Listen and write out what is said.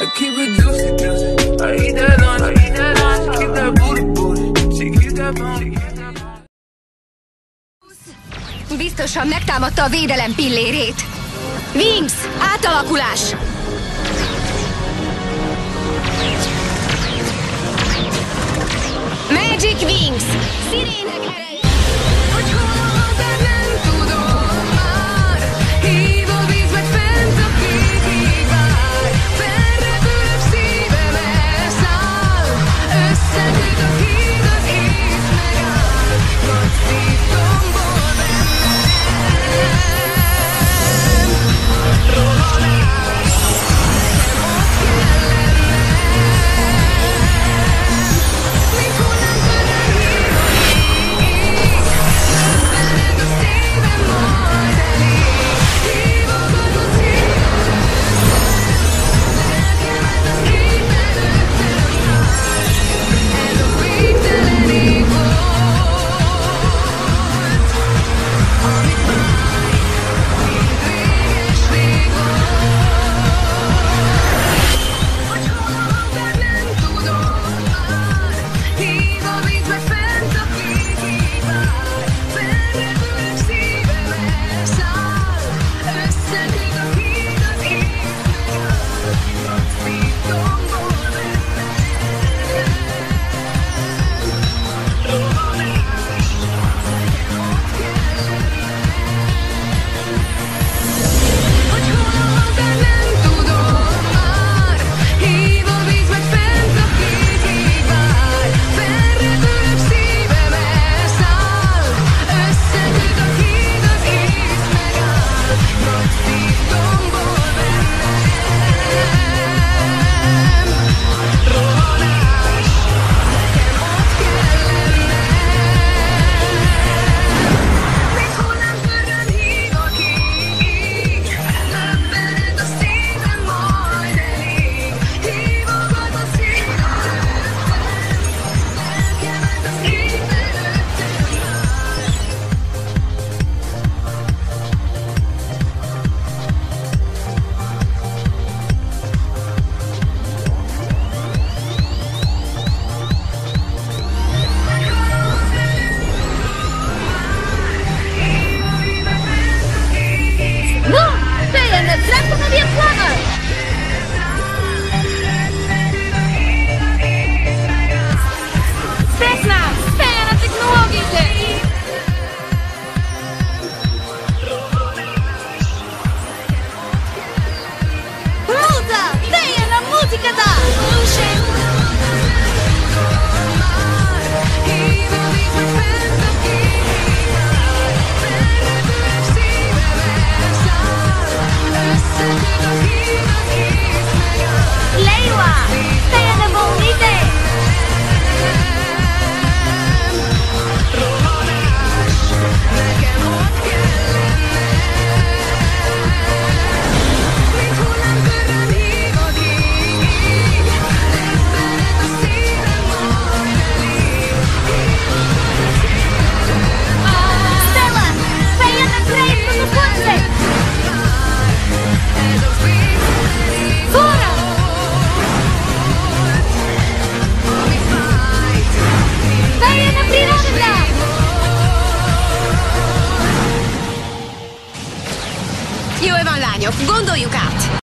I keep it juicy, juicy. I eat that lunch, I eat that lunch. Keep that booty, booty. She keep that booty. Biztosan megtámadta a védelem pillérét. Wings, átalakulás! Magic Wings! Szirének ereje! you got.